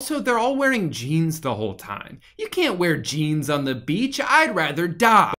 Also, they're all wearing jeans the whole time. You can't wear jeans on the beach. I'd rather die.